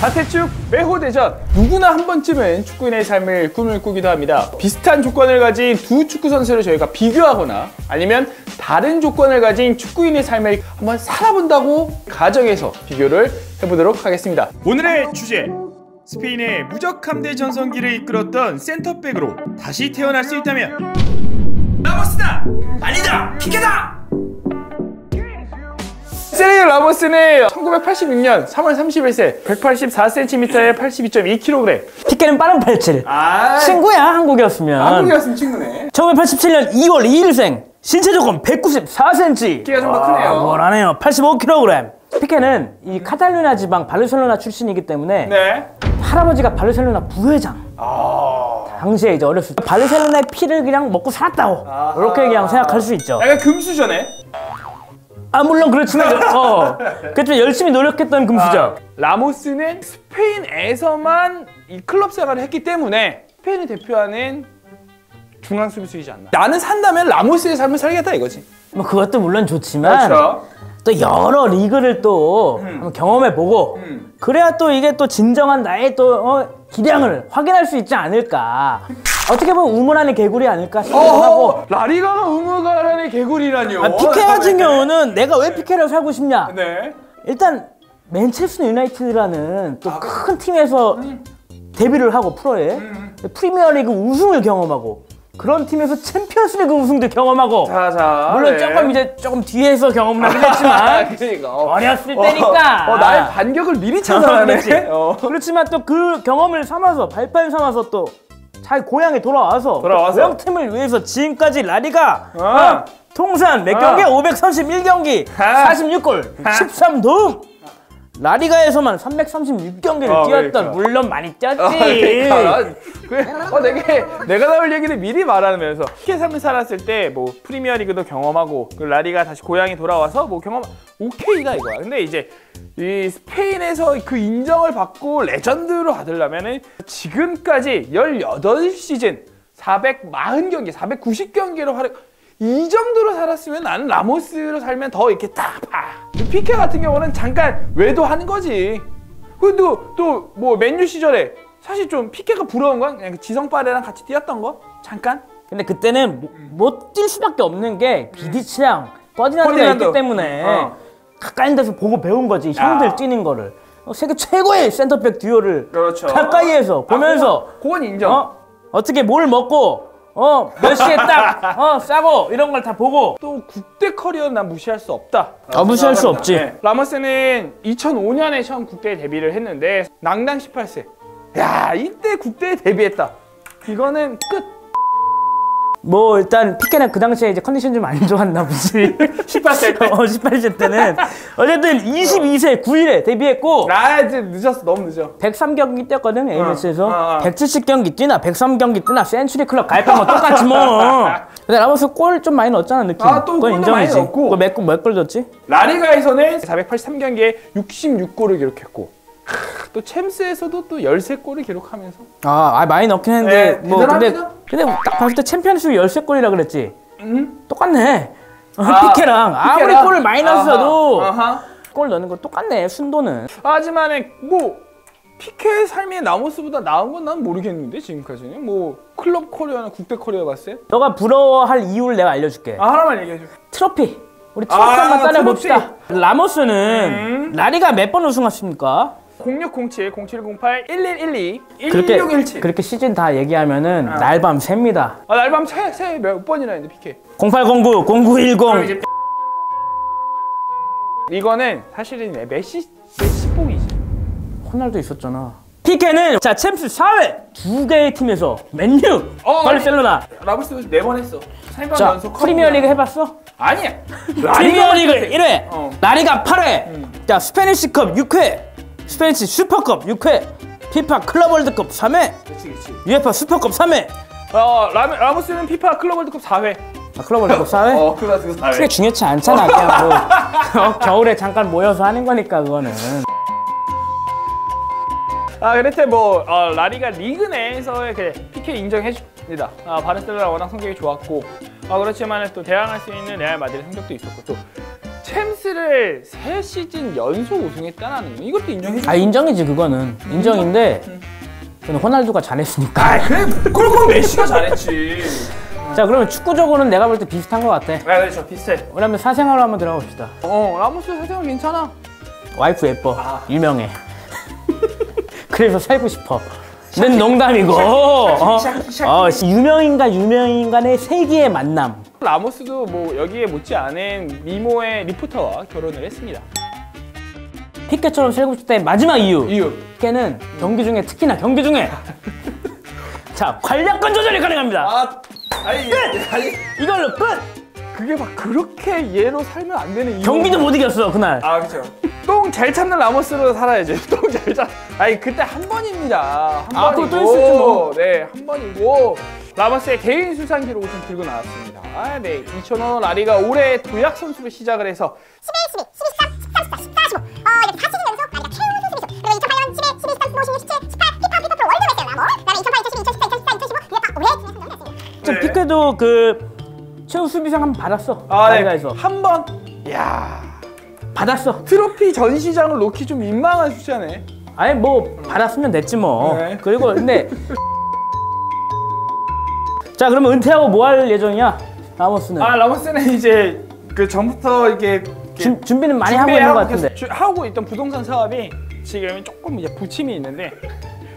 사태축 매호 대전 누구나 한 번쯤은 축구인의 삶을 꿈을 꾸기도 합니다. 비슷한 조건을 가진 두 축구 선수를 저희가 비교하거나 아니면 다른 조건을 가진 축구인의 삶을 한번 살아본다고 가정해서 비교를 해보도록 하겠습니다. 오늘의 주제 스페인의 무적함대 전성기를 이끌었던 센터백으로 다시 태어날 수 있다면 라모스다! 아니다! 피케다! 세리오 라모스는 1986년 3월 31세 184cm에 82.2kg 피케는 빠른 87. 아 친구야 한국이었으면. 한국이었으면 친구네 1987년 2월 2일생. 신체 조건 194cm. 키가 좀 더 크네요 뭐라네요. 85kg. 피케는 이 카탈루냐 지방 바르셀로나 출신이기 때문에 네 할아버지가 바르셀로나 부회장. 아... 당시에 이제 어렸을 때 바르셀로나의 피를 그냥 먹고 살았다고. 이렇게 그냥 생각할 수 있죠. 약간 금수저네 아 물론 그렇지만 어 그렇지만 열심히 노력했던 금수저. 아, 라모스는 스페인에서만 이 클럽 생활을 했기 때문에 스페인을 대표하는 중앙 수비수이지 않나 나는 산다면 라모스의 삶을 살겠다 이거지 뭐 그것도 물론 좋지만 그렇죠 또 여러 리그를 또 한번 경험해 보고 음. 그래야 또 이게 또 진정한 나의 또 어, 기량을 확인할 수 있지 않을까. 어떻게 보면 우물안의 개구리 아닐까 싶기도 하고. 어허 라리가가 의무가란의 개구리라니요 아, 피케 같은 경우는 내가 왜 피케를 살고 싶냐? 네 일단 맨체스터 유나이티드라는 또 큰 팀에서 데뷔를 하고 프로에 프리미어리그 우승을 경험하고 그런 팀에서 챔피언스리그 우승도 경험하고 자 자 물론 네. 조금 이제 조금 뒤에서 경험을 하긴 했지만 그러니까 어. 어렸을 때니까 어, 어, 나의 반격을 미리 그렇지. 어. 그렇지만 또 그 경험을 삼아서 발판 삼아서 또 잘 고향에 돌아와서 돌아와서. 고향 팀을 위해서 지금까지 라리가 어. 어, 통산 몇 어. 경기 531경기 아. 46골 아. 13도움 라리가에서만 336경기를 어, 뛰었던 그러니까. 물론 많이 뛰었지 아, 그러니까. 그래, 어, 되게 내가 나올 얘기를 미리 말하면서 삶을 살았을 때 뭐 프리미어리그도 경험하고 그 라리가 다시 고향에 돌아와서 뭐 경험 오케이다 이거야. 근데 이제 이 스페인에서 그 인정을 받고 레전드로 받으려면은 지금까지 18시즌 440경기, 490경기로 활약 이 정도로 살았으면 나는 라모스로 살면 더 이렇게 딱 봐. 피케 같은 경우는 잠깐 외도하는 거지. 그래도 또뭐 맨유 시절에 사실 좀 피케가 부러운 건 그냥 그 지성 빠레랑 같이 뛰었던 거 잠깐 근데 그때는 못 뛸 수밖에 없는 게 비디치랑 퍼디난드. 있기 때문에 어. 가까이 데서 보고 배운 거지 형들 아. 뛰는 거를 어, 세계 최고의 센터백 듀오를 그렇죠. 가까이에서 보면서 아, 그건, 그건 인정 어 어떻게 뭘 먹고 어 몇 시에 딱 어 싸고 이런 걸 다 보고. 또 국대 커리어는 난 무시할 수 없다. 아, 무시할 수 없지. 네. 라모스는 2005년에 처음 국대에 데뷔를 했는데 낭당 18세. 야 이때 국대에 데뷔했다. 이거는 끝 뭐 일단 피케는 그 당시에 이제 컨디션 좀 안 좋았나 보지 18세 때 어 18세 때는 어쨌든 22세 9일에 데뷔했고 아, 이제 늦었어. 너무 늦어. 103경기 뛰었거든 A매치에서 어, 어, 어. 170경기 뛰나 103경기 뛰나 센츄리 클럽 가입한 건 똑같지 뭐 근데 라모스 골 좀 많이 넣었잖아 느낌 아, 또 그건 골도 많이 인정이지 넣었고. 그거 몇골 몇골 넣었지? 라리가에서는 483경기에 66골을 기록했고 크, 또 챔스에서도 또 13골을 기록하면서 아, 아 많이 넣긴 했는데 네, 뭐 대단합니다. 근데 딱 봤을 때 챔피언십 13골이라 그랬지 음? 똑같네 아, 피케랑 아무리 피케랑. 골을 많이 넣었어도. 골 넣는 거 똑같네 순도는 하지만 뭐 피케의 삶이 라모스보다 나은 건 난 모르겠는데 지금까지는 뭐 클럽 커리어나 국대 커리어 때? 너가 부러워할 이유를 내가 알려줄게 아 하나만 얘기해줘 트로피 우리 트로피 아, 한번 따내 트로피. 봅시다 라모스는 음. 라리가 몇 번 우승했습니까? 0607, 0708, 1112, 그렇게 1617 그렇게 시즌 다 얘기하면은 날밤 셉니다. 아 날밤 새, 새몇 번이나 했는데 피케 0809, 0910. 이거는 사실은 메시 메시뽕이지 호날두 있었잖아. 피케는 자 챔스 4회 두 개의 팀에서 맨유, 어, 바르셀로나. 라모스 네번 했어 3번 자 연속 프리미어리그 해봤어? 아니야 프리미어리그 1회, 어. 라리가 8회, 자 스페니시컵 6회, 스페니시 슈퍼컵 6회, 피파 클럽 월드컵 3회, 그치 그치 UEFA 슈퍼컵 3회. 어 라, 라모스는 피파 클럽 월드컵 4회 아, 클럽 월드컵 4회? 어 클라스 4회 크게 중요치 않잖아. 그냥 뭐 어, 겨울에 잠깐 모여서 하는 거니까 그거는. 아 그렇대 뭐 어, 라리가 리그 내에서의 그 피케 인정해 줍니다. 아 바르셀로나 워낙 성적이 좋았고 아 그렇지만 또 대항할 수 있는 레알 마드리드 성적도 있었고 또 챔스를 세 시즌 연속 우승했다는 거 이것도 인정해 아 인정이지 그거는 인정인데 저는 호날두가 잘했으니까. 아 그래 그럼 메시가 잘했지 자 그러면 축구적으로는 내가 볼 때 비슷한 것 같아. 아 그렇죠 비슷해 그러면 사생활로 한번 들어가 봅시다. 어 라모스 사생활 괜찮아 와이프 예뻐. 아. 유명해. 그래서 살고 싶어. 는 농담이고. 어, 어, 유명인과 유명인간의 세기의 만남. 라모스도 뭐 여기에 못지 않은 미모의 리포터와 결혼을 했습니다 피케처럼 때 마지막 이유. 이유 피케는 경기 중에 특히나 경기 중에 자 관략권 조절이 가능합니다. 아 아니 아니 이걸로 끝. 그게 막 그렇게 얘로 살면 안 되는 이유 경기도 못 이겼어 그날. 아 그렇죠 똥 잘 참는 라모스로 살아야지 똥 잘 참. 아니 그때 한 번입니다 한 앞으로 번이고 또 있을지 뭐. 네한 번이고 라모스의 개인 수상 기록을 좀 들고 나왔습니다 아네 2000원 라리가 올해 도약 선수로 시작을 해서 11, 12, 13, 14, 14, 15. 어, 이렇게 4시즌 연속 나리가 최우 선수이죠. 그리고 2008년 11, 12, 13, 15, 16, 17, 18, 피파, 피파 프로 월드 베스트 라모. 그다음에 2008, 2012, 2014, 2014, 2015. 이게 다 올해 중에 선정이었습니다. 저 네. 피케도 그 최우 수비상 한 번 받았어. 아, 네. 라리가에서 한번 야 받았어. 트로피 전시장을 놓기 좀 민망한 숫자네 아니 뭐 받았으면 됐지 뭐. 네. 그리고 근데 자 그러면 은퇴하고 뭐 할 예정이야? 라모스는 아 라모스는 이제 그 전부터 준- 준비는 많이 하고 있는 것 같은데. 주- 하고 있던 부동산 사업이 지금 조금 이제 부침이 있는데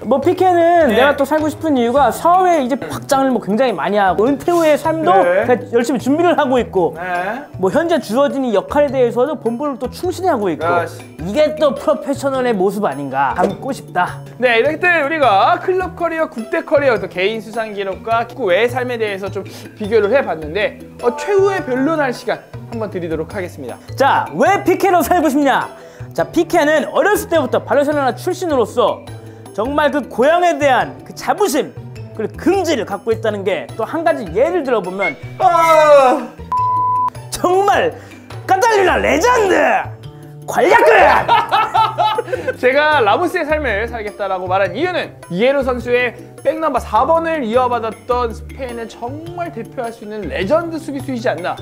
뭐 피케는 네. 내가 또 살고 싶은 이유가 사업에 이제 확장을 뭐 굉장히 많이 하고 은퇴 후의 삶도 네. 그냥 열심히 준비를 하고 있고 네. 뭐 현재 주어진 이 역할에 대해서도 본부를 또 충실히 하고 있고 야, 씨. 이게 또 프로페셔널의 모습 아닌가 담고 싶다. 네, 이렇게 우리가 클럽 커리어, 국대 커리어, 또 개인 수상 기록과 축구 외의 삶에 대해서 좀 비교를 해봤는데 어, 최후의 변론할 시간 한번 드리도록 하겠습니다. 자, 왜 피케로 살고 싶냐? 자, 피케는 어렸을 때부터 바르셀로나 출신으로서 정말 그 고향에 대한 그 자부심 그리고 긍지를 갖고 있다는 게 또 한 가지 예를 들어보면 아, 정말 카탈리나 레전드 괄약근 제가 라모스의 삶을 살겠다라고 말한 이유는 이에로 선수의 백넘버 4번을 이어받았던 스페인을 정말 대표할 수 있는 레전드 수비수이지 않나.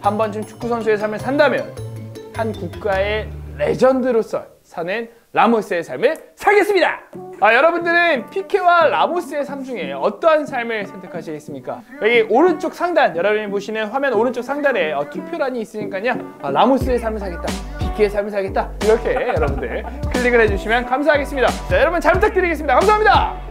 한 번쯤 축구 선수의 삶을 산다면 한 국가의 레전드로서 사는 라모스의 삶을 살겠습니다. 아 여러분들은 피케와 라모스의 삶 중에 어떠한 삶을 선택하시겠습니까? 여기 오른쪽 상단 여러분이 보시는 화면 오른쪽 상단에 어, 투표란이 있으니까요. 아, 라모스의 삶을 살겠다, 피케의 삶을 살겠다 이렇게 여러분들 클릭을 해주시면 감사하겠습니다. 자 여러분 잘 부탁드리겠습니다. 감사합니다.